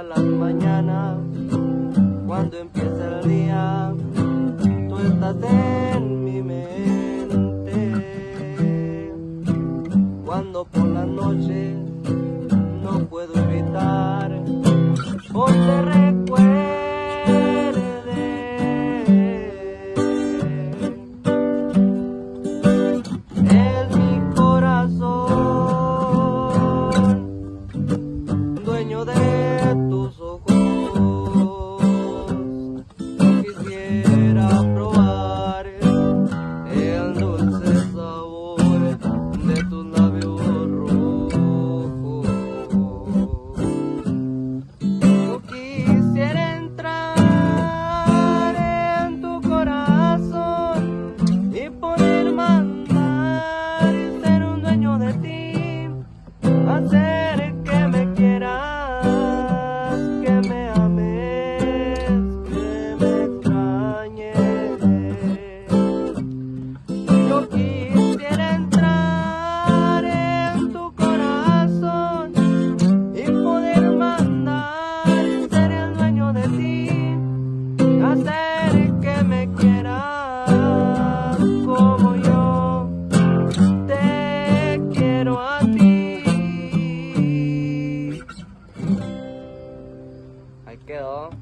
todas las mañanas, cuando empieza el día, tú estás tus ojos. Quisiera probar el dulce sabor de tus labios rojos. Yo quisiera entrar en tu corazón y poder mandar y ser un dueño de ti hacer skill.